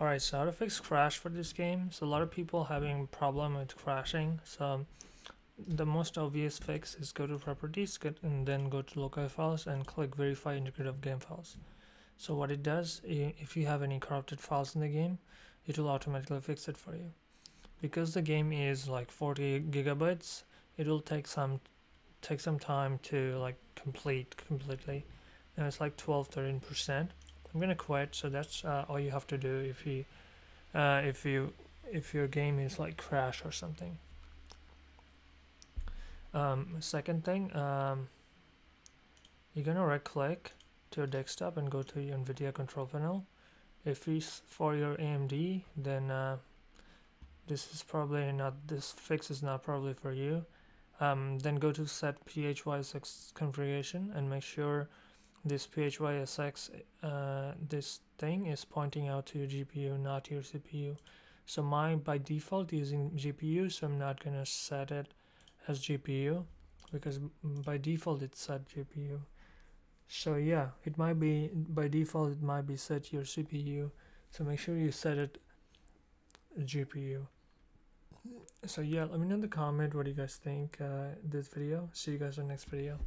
Alright, so how to fix crash for this game. So a lot of people having problem with crashing. So the most obvious fix is go to properties get, and then go to local files and click verify integrative game files. So what it does, if you have any corrupted files in the game, it will automatically fix it for you. Because the game is like 40 gigabytes, it will take some take some time to like complete completely. And it's like 12 13 percent I'm gonna quit so that's uh, all you have to do if you uh, if you if your game is like crash or something. Um, second thing um, you're gonna right click to your desktop and go to your NVIDIA control panel. If it's for your AMD then uh, this is probably not this fix is not probably for you. Um, then go to set PHYSX configuration and make sure this PHYSX uh, this thing is pointing out to your GPU not your CPU so my by default using GPU so I'm not gonna set it as GPU because by default it's set GPU so yeah it might be by default it might be set your CPU so make sure you set it GPU so yeah let me know in the comment what do you guys think uh, this video. See you guys in the next video